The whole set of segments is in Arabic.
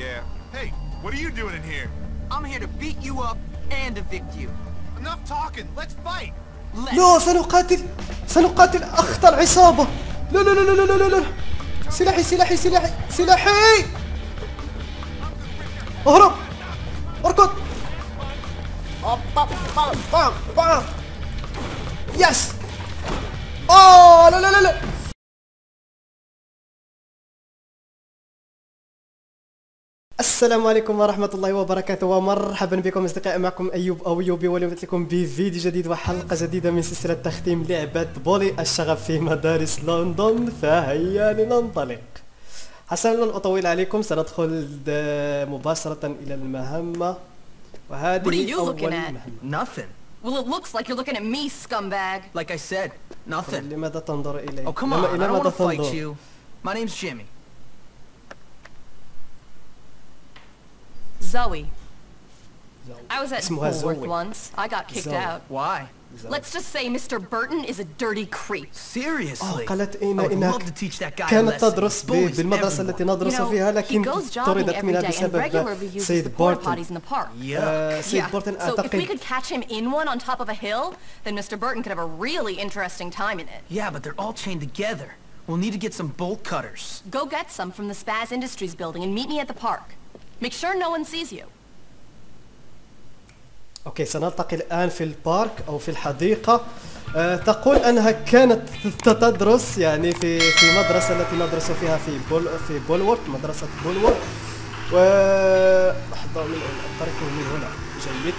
Yeah. Hey, what are you doing in here? I'm here to beat you up and evict you. Enough talking. Let's fight. Let's. لا سنقاتل سنقاتل أخطر عصابة لا لا لا لا لا لا لا سلاحي سلاحي سلاحي سلاحي اهرب اركض بام بام بام بام يس اوه لا لا لا لا السلام عليكم ورحمة الله وبركاته ومرحبا بكم أصدقائي معكم أيوب أو يوبي واليوم لكم بفيديو جديد وحلقة جديدة من سلسلة تختيم لعبة بولي الشغف في مدارس لندن فهيا لننطلق حسنا لن أطول عليكم سندخل مباشرة إلى المهمة وهذه What are you أول looking at? مهمة Nothing. Well, it looks like you're looking at me, scumbag. Like I said, nothing. لماذا تنظر إلي؟ Oh, come on. I don't want to fight you. My name's Jimmy. Zoe. I was at اسمها Woolworth زوي. once. I got kicked Zoe. out. Why? Let's just say Mr. Burton is a dirty creep. Seriously? آه، قالت I إن would إنها love to teach that guy a كانت lesson. تدرس He ب- bullies بالمدرسة everyone. التي You ندرس know, فيها he لكن goes jogging طردت every منها day and بسبب regularly uses the سيد porta بورتن potties in the park. Yeah. آه، سيد Yeah. بورتن So if we أعتقد could catch him in one on top of a hill, then Mr. Burton could have a really interesting time in it. Yeah, but they're all chained together. We'll need to get some bolt cutters. Go get some from the Spaz Industries building and meet me at the park. Make sure no one sees you. okay سنلتقي الآن في ال park أو في الحديقة. أه تقول أنها كانت تدرس يعني في في مدرسة التي ندرس فيها في بول في بولوورث مدرسة بولوورث و لحظة من الطريق من هنا. جيد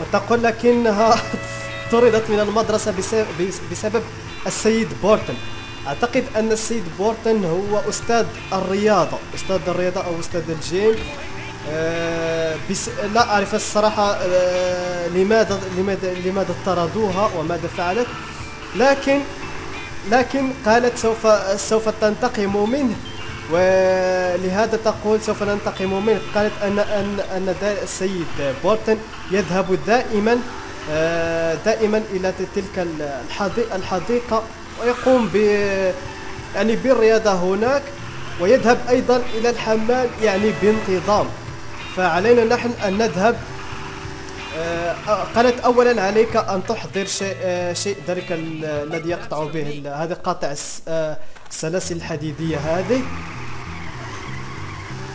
وتقول لكنها طردت من المدرسة بسبب, بسبب السيد بورتن أعتقد أن السيد بورتن هو أستاذ الرياضة أستاذ الرياضة أو أستاذ الجيم. آه، بس لا أعرف الصراحة آه، لماذا لماذا لماذا طردوها وماذا فعلت. لكن لكن قالت سوف سوف تنتقم منه. ولهذا تقول سوف ننتقم منه. قالت أن أن أن السيد بورتن يذهب دائما آه، دائما إلى تلك الحديقة ويقوم ب يعني بالرياضة هناك ويذهب أيضا إلى الحمام يعني بانتظام. فعلينا نحن أن نذهب. آه، قالت اولا عليك أن تحضر شيء آه، شيء ذلك ال- الذي يقطع به هذا قاطع الس- آه، السلاسل الحديدية هذه.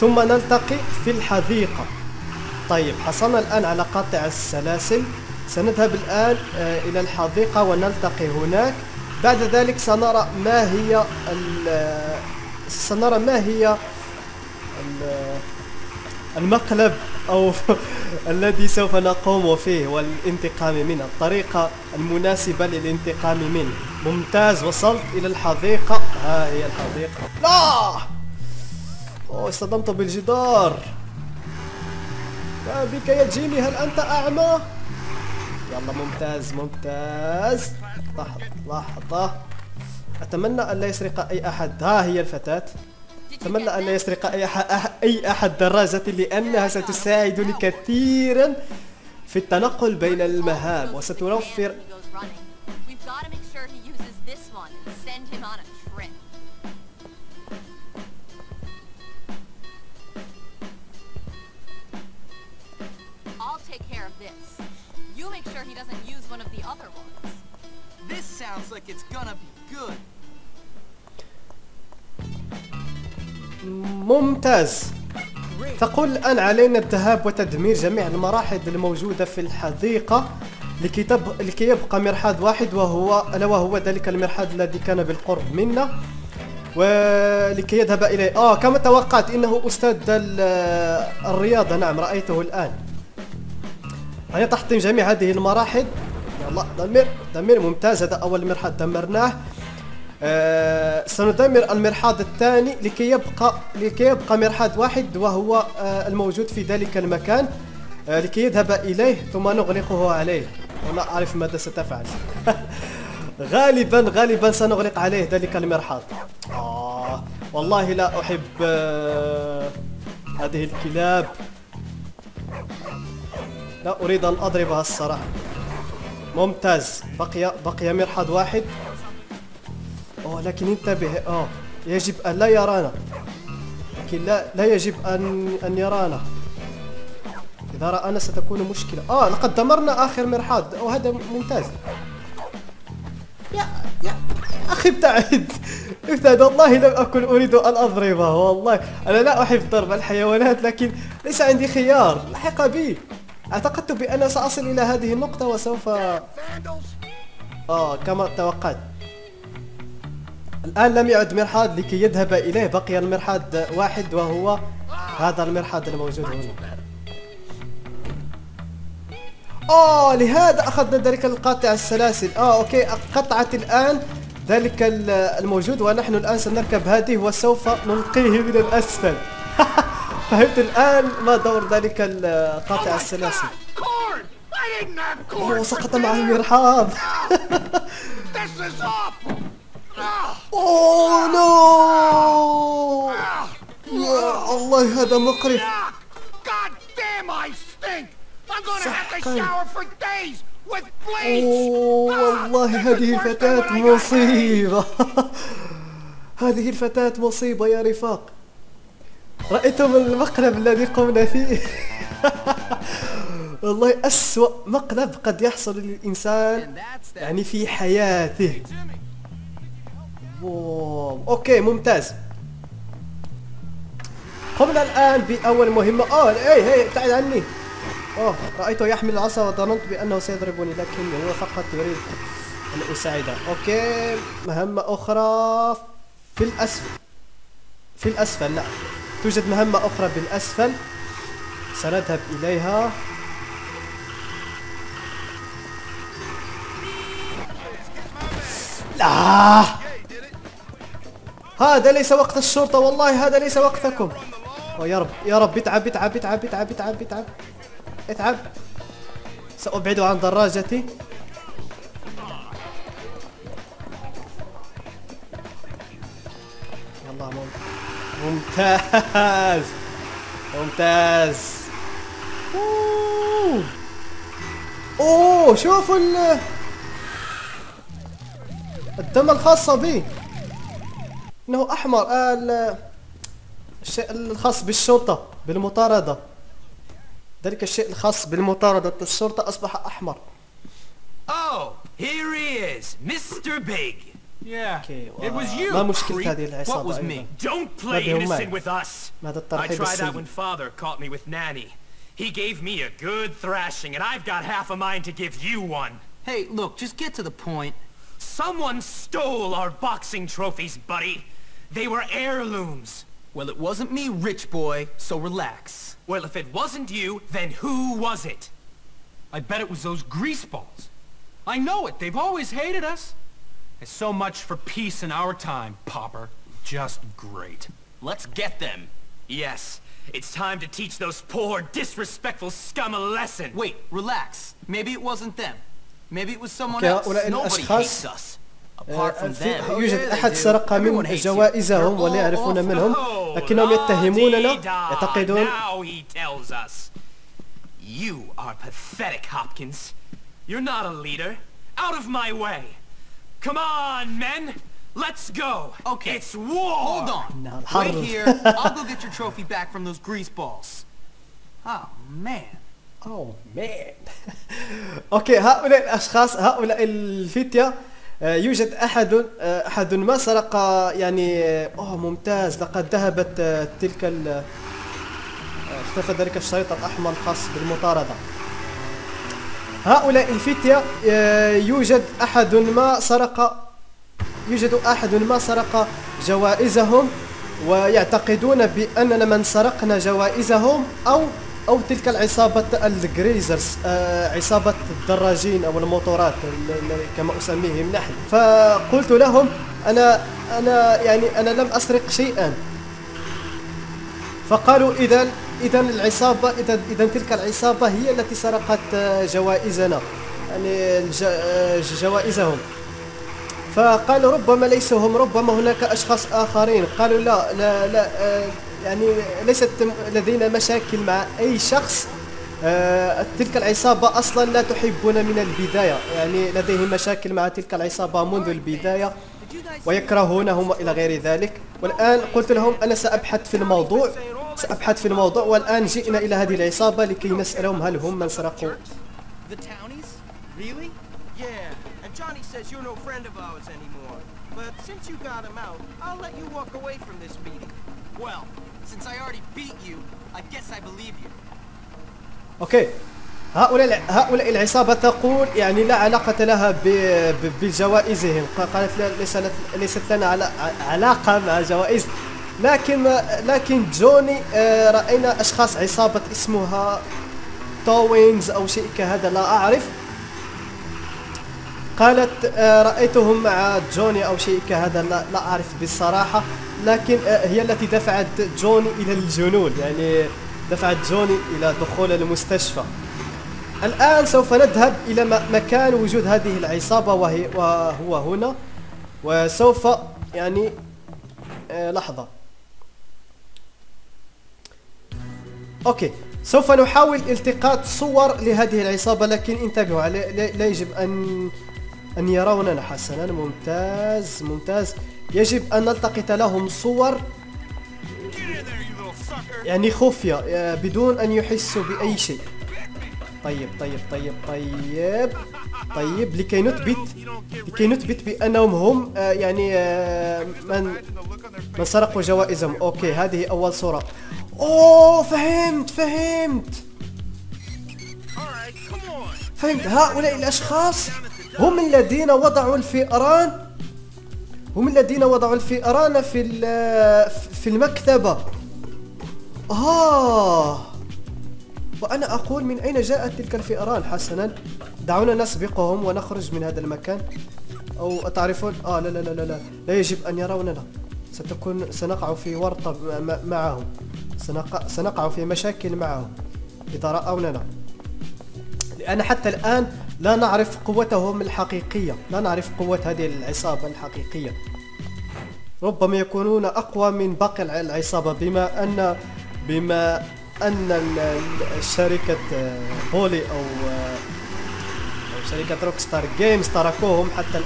ثم نلتقي في الحديقة. طيب حصلنا الآن على قاطع السلاسل. سنذهب الآن آه، إلى الحديقة ونلتقي هناك. بعد ذلك سنرى ما هي سنرى ما هي ال- المقلب أو الذي سوف نقوم فيه والانتقام منه. الطريقة المناسبة للانتقام منه. ممتاز. وصلت إلى الحديقة. ها هي الحديقة. لا! أوه اصطدمت بالجدار. بك يا جيمي هل أنت أعمى؟ يلا ممتاز ممتاز. لحظة لحظة. أتمنى أن لا يسرق أي أحد. ها هي الفتاة. أتمنى أن لا يسرق أي أحد, أي أحد دراجتي لأنها ستساعدني كثيرا في التنقل بين المهام وستوفر sure he doesn't use one of the other ones. This sounds like it's gonna be good. ممتاز. تقول الآن علينا الذهاب وتدمير جميع المراحل الموجودة في الحديقة لكي, تب... لكي يبقى مرحاض واحد وهو ألا وهو ذلك المرحاض الذي كان بالقرب منا. ولكي يذهب إليه. آه كما توقعت إنه أستاذ ال- الرياضة. نعم رأيته الآن. هيا تحطيم جميع هذه المراحل. يلا دمر. دمر ممتاز. هذا أول مرحاض دمرناه. آه، سندمر المرحاض الثاني لكي يبقى لكي يبقى مرحاض واحد وهو آه، الموجود في ذلك المكان آه، لكي يذهب إليه ثم نغلقه عليه. ولا أعرف ماذا ستفعل. غالبا غالبا سنغلق عليه ذلك المرحاض. آه والله لا أحب آه، هذه الكلاب. لا أريد أن أضربها الصراحة. ممتاز. بقي بقي مرحاض واحد. أوه لكن انتبه. آه يجب أن لا يرانا. لكن لا لا يجب ان أن يرانا. إذا رآنا ستكون مشكلة. آه لقد دمرنا آخر مرحاض. وهذا ممتاز. يا يا أخي ابتعد ابتعد والله لم أكن أريد أن أضربه والله. أنا لا أحب ضرب الحيوانات لكن ليس عندي خيار. لحق بي. أعتقدت بأن سأصل إلى هذه النقطة وسوف آه كما توقعت. الآن لم يعد مرحاض لكي يذهب إليه بقي المرحاض واحد وهو هذا المرحاض الموجود هنا. آه لهذا أخذنا ذلك القاطع السلاسل. آه okay قطعت الآن ذلك ال- الموجود ونحن الآن سنركب هذه وسوف نلقيه من الأسفل. فهمت الآن ما دور ذلك القاطع السلاسل. oh, سقط معه المرحاض. Oh, oh no الله هذا مقرف. سحقا oh, والله هذه الفتاة مصيبة. هذه الفتاة مصيبة يا رفاق. رأيتم المقلب الذي قمنا فيه. والله أسوأ مقلب قد يحصل للإنسان يعني في حياته. واو. أوكي ممتاز. قمنا الآن بأول مهمة. أوه إيه هي ابتعد عني. أوه رأيته يحمل العصا وظننت بأنه سيضربني لكن هو فقط يريد أن أساعده. أوكي مهمة أخرى. في الأسفل في الأسفل لا. توجد مهمة أخرى بالأسفل. سنذهب إليها. لا! هذا ليس وقت الشرطة والله هذا ليس وقتكم. يا رب يا رب اتعب اتعب اتعب اتعب اتعب اتعب. اتعب. سأبعد عن دراجتي. ممتاز ممتاز أوه. أوه شوفوا ال الدم الخاصة بي إنه أحمر آه ال- الشيء الخاص بالشرطة بالمطاردة ذلك الشيء الخاص بالمطاردة الشرطة أحمر Oh, here he is, Mr. Big. Yeah, Okay, it was wow. you. ما مشكلة creep. هذه What العصابة was أيضا me? Don't play بهم innocent معي. with us. ماذا I الترحيب tried that when السيء father caught me with Nanny. He gave me a good thrashing, and I've got half a mind to give you one. Hey, look, just get to the point. Someone stole our boxing trophies, buddy. They were heirlooms. Well, it wasn't me, rich boy, so relax. Well, if it wasn't you, then who was it? I bet it was those greaseballs. I know it. They've always hated us. And so much for peace in our time, Popper. Just great. Let's get them. Yes, it's time to teach those poor, disrespectful scum a lesson. Wait, relax. Maybe it wasn't them. Maybe it was someone Okay, else. هؤلاء Nobody الأشخاص hates us. Apart from في- them. يوجد Yeah, they أحد do. سرق من Everyone hates you. جوائزهم They're ولا all يعرفون awful. منهم Oh, لكنهم يتهموننا la-dee-da. يعتقدون Now he tells us. You are pathetic, Hopkins. You're not a leader. Out of my way. Come on, men. Let's go. Okay. It's war. Hold on. No, Wait here. I'll go get your trophy back from those greaseballs. Oh, man. اوه مان أوكي هؤلاء الأشخاص هؤلاء الفتية آه، يوجد أحد آه، أحد ما سرق يعني آه، أوه ممتاز لقد ذهبت تلك ال اختفى ذلك الشريط الأحمر الخاص بالمطاردة هؤلاء الفتية آه، يوجد أحد ما سرق يوجد أحد ما سرق جوائزهم ويعتقدون بأننا من سرقنا جوائزهم أو أو تلك العصابة الجريزرز آه عصابة الدراجين أو الموتورات ال- ال- كما أسميهم نحن. فقلت لهم أنا أنا يعني أنا لم أسرق شيئا. فقالوا اذا اذا العصابه اذا اذا تلك العصابة هي التي سرقت آه، جوائزنا. يعني آه، جوائزهم. فقالوا ربما ليسوا هم ربما هناك أشخاص آخرين. قالوا لا لا لا آه، يعني ليست لدينا مشاكل مع أي شخص. تلك العصابة أصلا لا تحبنا من البداية. يعني لديهم مشاكل مع تلك العصابة منذ البداية ويكرهونهم وإلى غير ذلك. والآن قلت لهم أنا سأبحث في الموضوع. سأبحث في الموضوع والآن جئنا إلى هذه العصابة لكي نسألهم هل هم من سرقوا. okay هؤلاء هؤلاء العصابة تقول يعني لا علاقة لها بجوائزهم. قالت ليست ليست لنا علاقة مع جوائز. لكن لكن جوني آه، رأينا أشخاص عصابة اسمها تاونيز أو شيء كهذا لا أعرف. قالت آه، رأيتهم مع جوني أو شيء كهذا لا, لا أعرف بالصراحة. لكن آه، هي التي دفعت جوني إلى الجنون يعني دفعت جوني إلى دخول المستشفى. الآن سوف نذهب إلى م- مكان وجود هذه العصابة وهي وهو هنا. وسوف يعني آه، أوكي. سوف نحاول التقاط صور لهذه العصابة لكن انتبهوا لا يجب ان أن يروننا حسنا. ممتاز ممتاز. يجب أن نلتقط لهم صور. يعني خفية آه، بدون أن يحسوا بأي شيء. طيب طيب طيب طيب. طيب لكي نثبت لكي نثبت بأنهم هم آه، يعني آه، من من سرقوا جوائزهم. أوكي هذه أول صورة. اوه فهمت فهمت. فهمت. هؤلاء الاشخاص هم الذين وضعوا الفئران هم الذين وضعوا الفئران في في المكتبة. آه. وأنا أقول من أين جاءت تلك الفئران حسنا؟ دعونا نسبقهم ونخرج من هذا المكان. أو تعرفون؟ آه لا لا لا لا لا, لا يجب أن يروننا. ستكون سنقع في ورطة معهم. سنقع, سنقع في مشاكل معهم إذا رأوننا لأن حتى الآن لا نعرف قوتهم الحقيقية. لا نعرف قوة هذه العصابة الحقيقية. ربما يكونون أقوى من باقي الع- العصابة. بما أن بما أن الشركة آه، بولي أو آه، أو شركة روكستار جيمز تركوهم حتى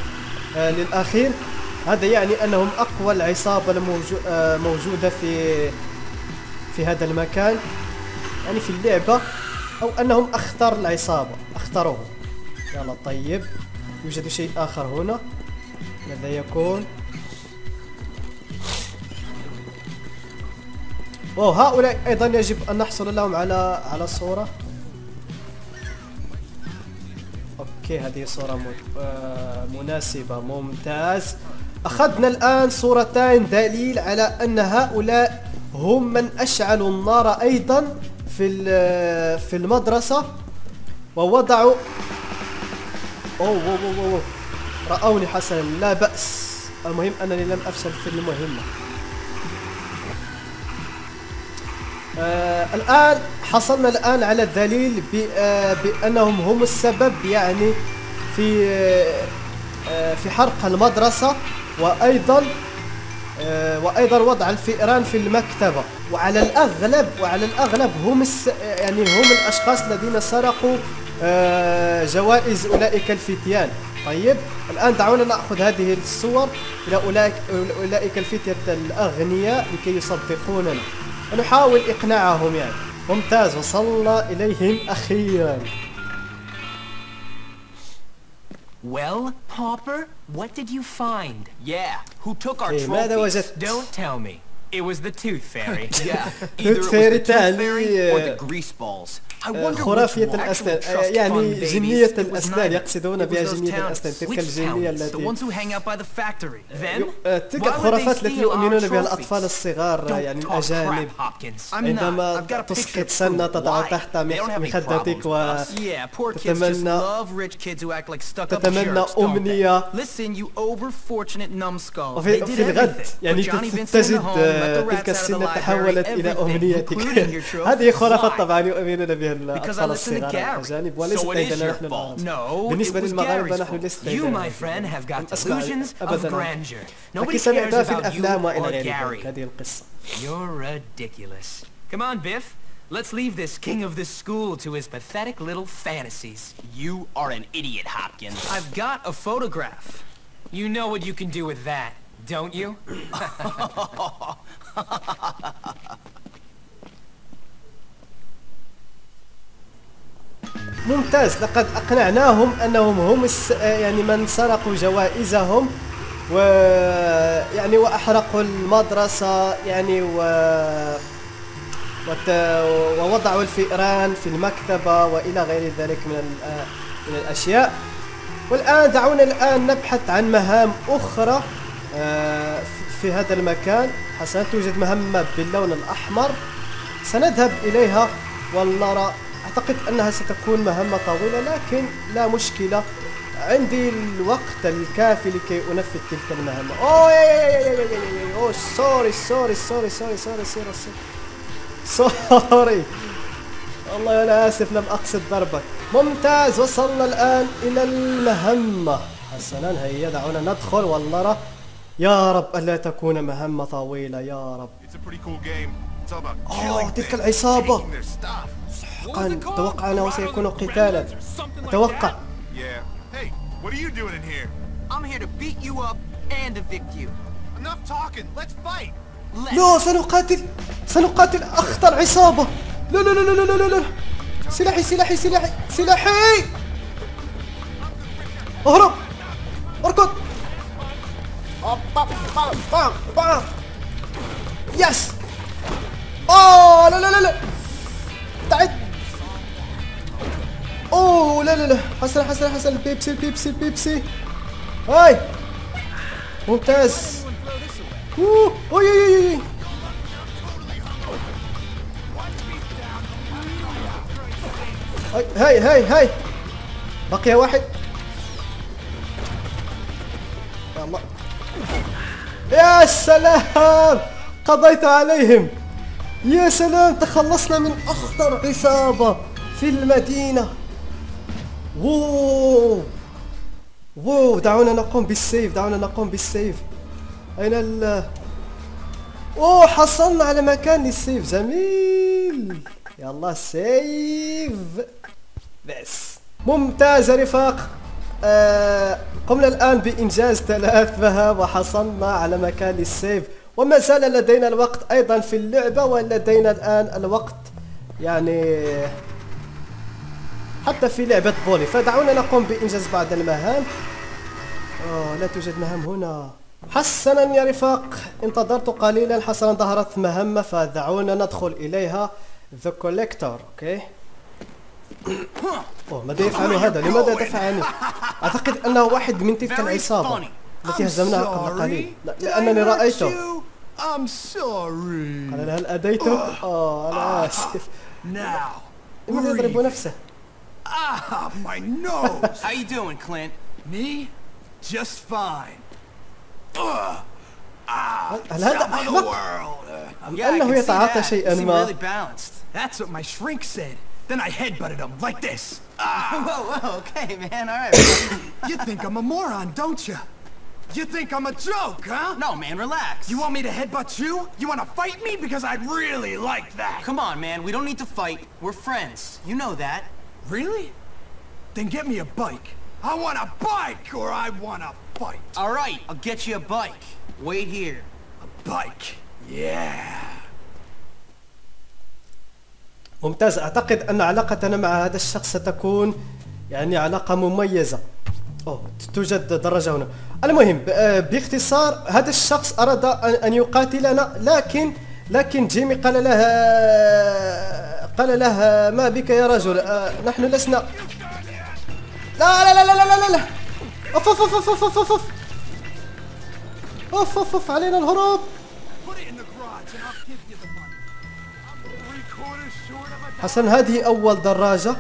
آه، للأخير. هذا يعني أنهم أقوى العصابة الموجو- آه، موجودة في في هذا المكان يعني في اللعبة أو أنهم أخطر العصابة أخطروهم يلا طيب. يوجد شيء آخر هنا. ماذا يكون؟ أوه هؤلاء أيضا يجب أن نحصل لهم على على صورة. أوكي هذه صورة آه، مناسبة ممتاز. أخذنا الآن صورتين دليل على أن هؤلاء هم من أشعلوا النار أيضا في في المدرسة ووضعوا أوه أوه أوه أوه. رأوني حسنا لا بأس المهم أنني لم أفشل في المهمة آه الآن حصلنا الآن على الدليل آه بأنهم هم السبب يعني في آه آه في حرق المدرسة وأيضا آه وأيضا وضع الفئران في المكتبة. وعلى الأغلب وعلى الأغلب هم الس يعني هم الأشخاص الذين سرقوا آه جوائز أولئك الفتيان. طيب الآن دعونا نأخذ هذه الصور إلى أولئك, أولئك الفتية الأغنياء لكي يصدقوننا. ونحاول إقناعهم يعني. ممتاز وصلنا إليهم أخيرا. Well, Pauper, what did you find? Yeah, who took our hey, trophies? It. Don't tell me. It was the Tooth Fairy. yeah, either it was the Tooth Fairy or the Grease Balls. آه، خرافية الأسنان يعني جنية الأسنان يقصدون بها جنية الأسنان تلك الجنية التي آه، آه، تلك الخرافات التي يؤمنون بها الأطفال الصغار يعني الأجانب. عندما تسقط سنة تضع تحت مخدتك وتتمنى تتمنى أمنية وفي في الغد يعني تجد تلك السنة تحولت إلى أمنيتك. هذه خرافة طبعا يؤمنون بها. Because I الأطفال listen to الصغار Gary. الأجانب وليست So it is أيضا your نحن fault. العرب No, بالنسبة it was للمغاربة Gary's نحن fault. لسنا You, أيضا my friend, have got أسمع delusions of أبداً. grandeur. Nobody لكن cares سمعتها في about you الأفلام وإلى or غير Gary. ذلك هذه القصة You're ridiculous. Come on, Biff. Let's leave this king of this school to his pathetic little fantasies. You are an idiot, Hopkins. I've got a photograph. You know what you can do with that, don't you? ممتاز لقد أقنعناهم أنهم هم. يعني من سرقوا جوائزهم و يعني وأحرقوا المدرسة يعني و وت... ووضعوا الفئران في المكتبة وإلى غير ذلك من. من الأشياء والآن دعونا الآن نبحث عن مهام أخرى آه، في هذا المكان حسنا توجد مهمة باللون الأحمر سنذهب إليها ونرى أعتقد أنها ستكون مهمة طويله لكن لا مشكلة. عندي الوقت الكافي لكي أنفذ تلك المهمة. oh يا يا يا يا يا يا أوه sorry sorry sorry sorry sorry sorry sorry. sorry. والله أنا آسف لم أقصد ضربك. ممتاز وصلنا الآن إلى المهمة. حسنا هيا دعونا ندخل. ولنرى يا رب ألا تكون مهمة طويلة يا رب. اوه تلك العصابة. سحقا أتوقع أنا وسيكون قتالا. أتوقع. لا سنقاتل. سنقاتل أخطر عصابة. لا لا لا لا لا لا لا. سلاحي سلاحي سلاحي سلاحي. أهرب. أركض. بام بام بام بام. yes. yes. اوه لا لا لا لا. تعد. أوه لا لا لا. حسن حسن حسن البيبسي البيبسي البيبسي هاي. ممتاز. أوه اوه يي يي. هاي هاي هاي بقي واحد. يلا يا سلام. قضيت عليهم. يا سلام تخلصنا من أخطر عصابة في المدينة. ووو ووو دعونا نقوم بالسيف دعونا نقوم بالسيف. أين ال؟ أوه حصلنا على مكان للسيف جميل. يلا سيف. بس. ممتاز رفاق. آه قمنا الآن بإنجاز ثلاث مهام وحصلنا على مكان للسيف. وما زال لدينا الوقت أيضا في اللعبة ولدينا الآن الوقت يعني حتى في لعبة بولي. فدعونا نقوم بإنجاز بعض المهام. أوه لا توجد مهام هنا. حسنا يا رفاق. انتظرت قليلا. حسنا ظهرت مهمة فدعونا ندخل إليها. The Collector أوكي. أوه ماذا يفعل هذا؟ لماذا دفعني؟ أعتقد أنه واحد من تلك العصابة التي هزمناها قبل قليل. لأنني رأيته. I'm sorry. قال هل أديته؟ أوه أنا آسف Now. لماذا يضرب نفسه؟ Ah, my nose. How you doing, Clint? Me? Just fine. Ugh. هل هذا Top of the أحمق؟ world. أم Yeah, I أنه can see يتعاطى that. You شيئا seem ما؟ really balanced. That's what my shrink said. Then I headbutted him like this. whoa, whoa, okay, man, all right. You think I'm a moron, don't you? You think I'm a joke, huh? no, man, relax. You want me to headbutt you? You want to fight me? Because I'd really like that. Come on, man, we don't need to fight. We're friends. You know that. Really? Then get me a bike. I want a bike or I want to fight. All right, I'll get you a bike. Wait here. Bike. Yeah. ممتاز اعتقد ان علاقتنا مع هذا الشخص ستكون يعني علاقة مميزة أوه توجد دراجة هنا. المهم آه، باختصار هذا الشخص أراد أن- يقاتلنا لكن لكن جيمي قال له قال له ما بك يا رجل آه، نحن لسنا لا لا لا لا لا لا لا. أوف أوف أوف أوف أوف أوف أوف. أوف أوف أوف علينا الهروب. حسن هذه أول دراجة.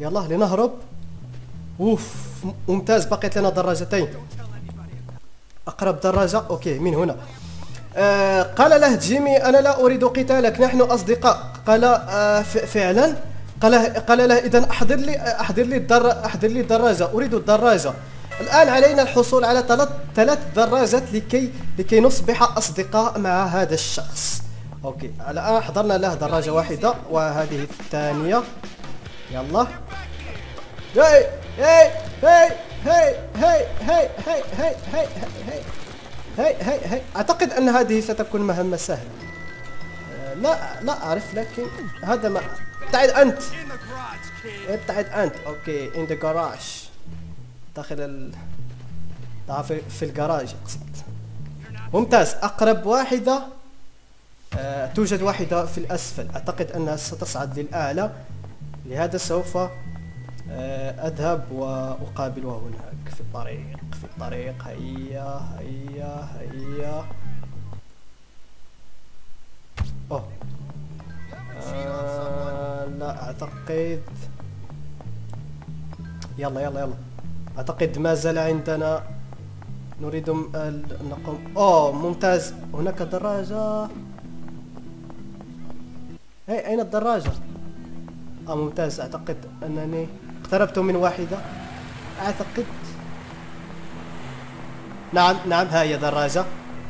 يلا لنهرب. أوف. ممتاز بقيت لنا دراجتين. أقرب دراجة؟ okay من هنا. آه قال له جيمي أنا لا أريد قتالك نحن أصدقاء. قال آه فعلا؟ قال قال له إذا أحضر لي أحضر لي الدر أحضر لي الدراجة. أريد الدراجة. الآن علينا الحصول على ثلاث ثلاث دراجات لكي لكي نصبح أصدقاء مع هذا الشخص. okay الآن حضرنا له دراجة واحدة وهذه الثانية. يلا. hey hey hey hey hey hey hey hey hey أعتقد أن هذه ستكون مهمة سهلة. آه، لا لا أعرف لكن هذا ما ابتعد kid. ابتعد أنت. okay in the garage. داخل ال في, في الجراج أقصد. ممتاز. أقرب واحدة آه توجد واحدة في الأسفل. أعتقد أنها ستصعد للاعلى لهذا سوف آه أذهب وأقابلها هناك في الطريق في الطريق. هيا هيا هيا. أوه. آه لا اعتقد يلا يلا يلا. أعتقد ما زال عندنا. نريد ان نقوم. أوه ممتاز. هناك دراجة. هي أين الدراجة؟ آه ممتاز. أعتقد انني اقتربت من واحدة؟ أعتقد. نعم نعم ها هي دراجة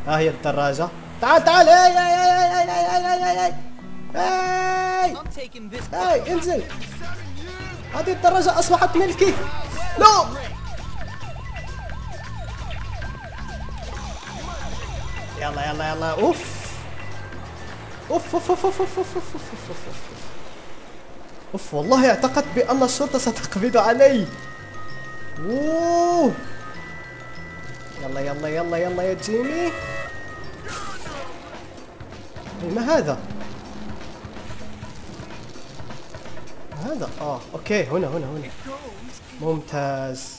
ها هي الدراجة. تعال تعال. هاي هاي هاي هاي هاي هاي هاي هاي هاي taking this. هاي انزل. هذه الدراجة أصبحت ملكي. لا. يلا يلا يلا. أوف. أوف أوف أوف أوف أوف أوف أوف أوف أوف. أوف والله اعتقدت بأن الشرطة ستقبض علي. أوه. يلا يلا يلا يلا يا جيمي. ما هذا؟ هذا؟ آه okay هنا هنا هنا. ممتاز.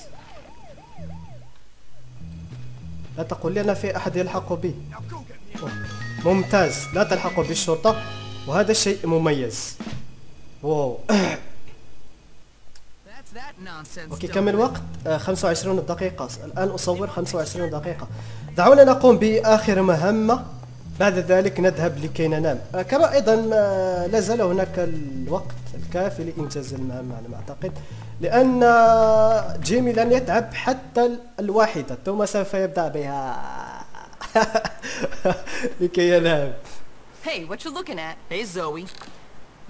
لا تقول لي أن في أحد يلحق بي. أوه. ممتاز. لا تلحق بالشرطة وهذا الشيء مميز. wow. okay كم. الوقت؟ آه 25 دقيقة الآن أصور 25 دقيقة دعونا نقوم بآخر مهمة بعد ذلك نذهب لكي ننام آه كما أيضا آه لا زال هناك الوقت الكافي لإنجاز المهمة على ما أعتقد لأن آه، جيمي لن يتعب حتى ال- الواحدة ثم سوف يبدأ بها لكي ينام Hey, what you looking at? Hey, Zoe.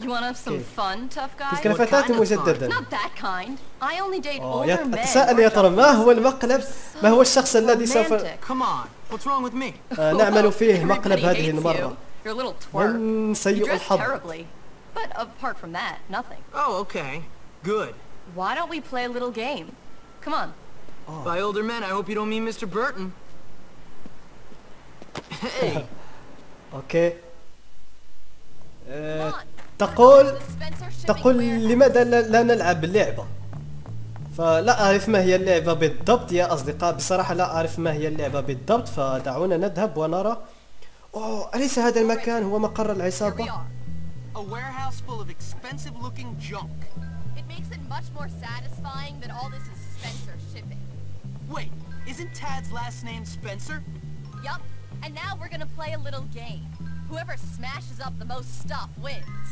You want to have some Okay. fun, tough guy? تلك الفتاة kind of fun? مجددا Not that kind. I only date أوه، older يت- men. أتساءل يا ترى ما هو المقلب ما هو الشخص الذي سوف Romantic. Come on. What's wrong with me? آه، نعمل فيه مقلب Everybody هذه hates المرة you. You're a little twerp. من You سيء dress الحظ terribly. But apart from that, nothing. Oh, okay. Good. Why don't we play a little game? Come on. By older men, I hope you don't mean Mr. Burton. Hey. اوكي آه، Come on. تقول تقول لماذا لا نلعب اللعبة فلا أعرف ما هي اللعبة بالضبط. يا أصدقاء بصراحة لا أعرف ما هي اللعبة بالضبط. فدعونا نذهب ونرى. أوه أليس هذا المكان؟ هو مقر العصابة. And now we're gonna play a little game. Whoever smashes up the most stuff wins.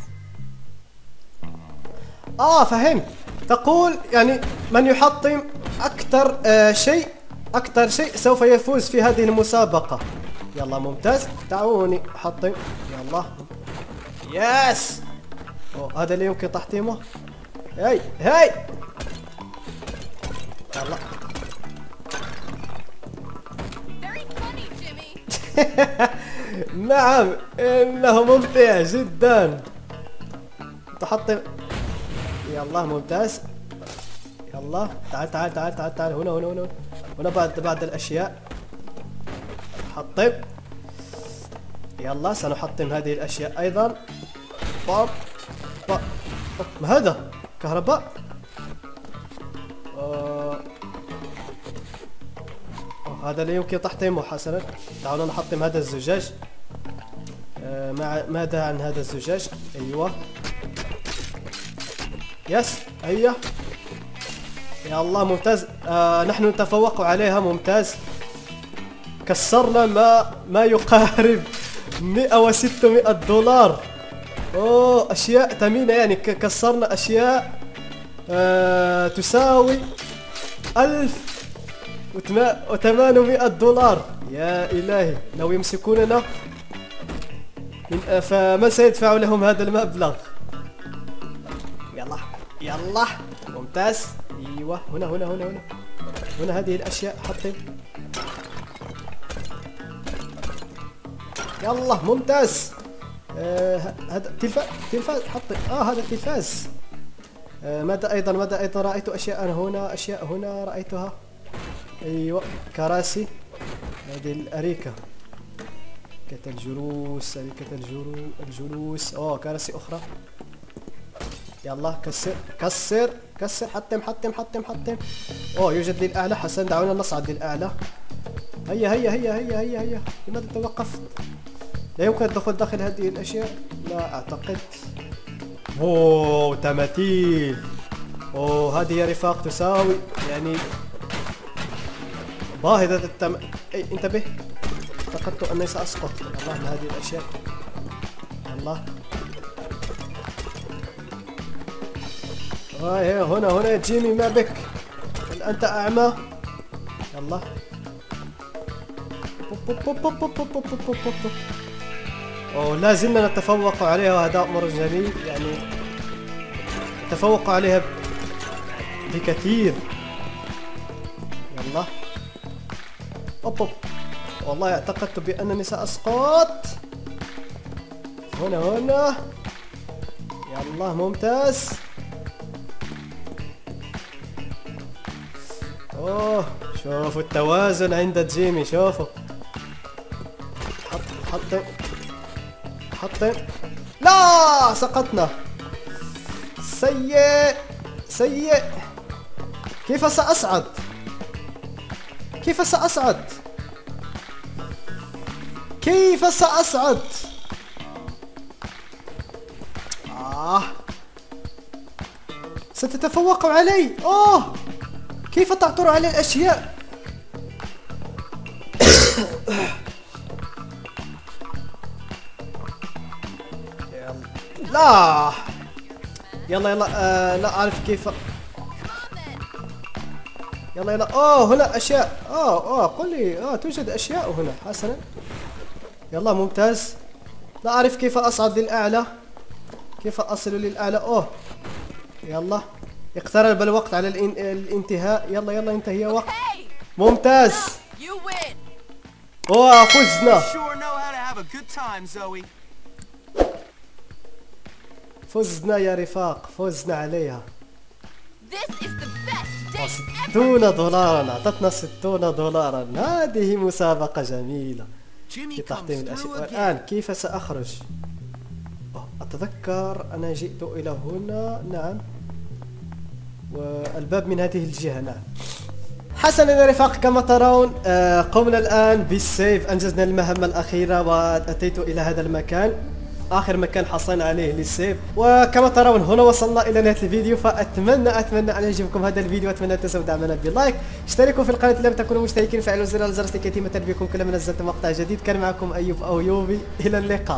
آه فهمت. تقول يعني من يحطم أكثر آه شيء أكثر شيء سوف يفوز في هذه المسابقة. يلا ممتاز. دعوني أحطم. يلا. يس أوه هذا اللي يمكن تحطيمه؟ هاي هاي! يلا. نعم إنه ممتع جدا. تحطم. يلا ممتاز. يلا تعال تعال تعال تعال تعال. هنا هنا هنا هنا. بعد بعد الأشياء. حطم. يلا سنحطم هذه الأشياء أيضا. باب باب باب. ما هذا؟ كهرباء. هذا لا يمكن تحطيمه حسنا. دعونا نحطم هذا الزجاج. آه، ماذا عن هذا الزجاج؟ أيوه. يس هيا يا الله ممتاز. آه نحن نتفوق عليها ممتاز. كسرنا ما ما يقارب 100 و600 دولار. أوه أشياء ثمينة يعني. كسرنا أشياء آه تساوي 1800 دولار. يا إلهي لو يمسكوننا من فمن سيدفع لهم هذا المبلغ؟ يلا ممتاز. أيوه هنا هنا هنا هنا. هنا هذه الأشياء حطي يلا ممتاز. آه هذا تلفاز تلفاز حطي آه هذا التلفاز آه ماذا أيضا ماذا أيضا؟ رأيت أشياء هنا أشياء هنا رأيتها. أيوه كراسي. هذه الأريكة. أريكة الجلوس أريكة الجلو الجلوس. أوه كراسي أخرى. يلا كسر كسر كسر حتم حتم حتم حتم. أوه يوجد للأعلى حسن دعونا نصعد للأعلى هيا هيا هيا هيا هيا هيا لماذا توقفت؟ لا يمكن الدخول داخل هذه الأشياء. لا أعتقد. أوه تماثيل. أوه هذه يا رفاق تساوي. يعني باهظة التم أي انتبه. اعتقدت أني سأسقط. الله هذه الأشياء. الله آه هنا هنا يا جيمي ما بك. هل أنت أعمى؟ يلا. أوه لا زلنا نتفوق عليها وهذا أمر جميل يعني نتفوق عليها بكثير. يلا. أوب أوب. والله اعتقدت بأنني سأسقط. هنا هنا. يلا ممتاز. أوه شوفوا التوازن عند جيمي شوفوا. حط حط. حط. لا سقطنا. سيء سيء. كيف سأصعد كيف سأصعد كيف سأصعد آه. ستتفوق علي. أوه. كيف تعثر على الأشياء؟ لا. يلا يلا آه لا أعرف كيف. يلا يلا. أوه هنا أشياء. آه آه قل لي. آه توجد أشياء هنا حسنا. يلا ممتاز. لا أعرف كيف أصعد للأعلى. كيف أصل للأعلى؟ أوه. يلا. اقترب الوقت على الانتهاء. يلا يلا انتهي وقت. ممتاز. اوه فزنا. فزنا يا رفاق. فزنا عليها. ستون دولارا. أعطتنا ستون دولارا. هذه مسابقة جميلة. في تحطيم الأشياء. والآن كيف سأخرج؟ أتذكر أنا جئت إلى هنا. نعم. والباب من هذه الجهة نعم. حسنا يا رفاق كما ترون آه، قمنا الآن بال save أنجزنا المهمة الأخيرة وأتيت إلى هذا المكان. آخر مكان حصلنا عليه لل save. وكما ترون هنا وصلنا إلى نهاية الفيديو فأتمنى أتمنى أن يعجبكم هذا الفيديو اتمنى تنسوا دعمنا بال like. اشتركوا في القناة لم تكونوا مشتركين فعلوا زر الجرس لكي يتم تنبيهكم كل ما نزلت مقطع جديد. كان معكم أيوب أو يوبي. إلى اللقاء.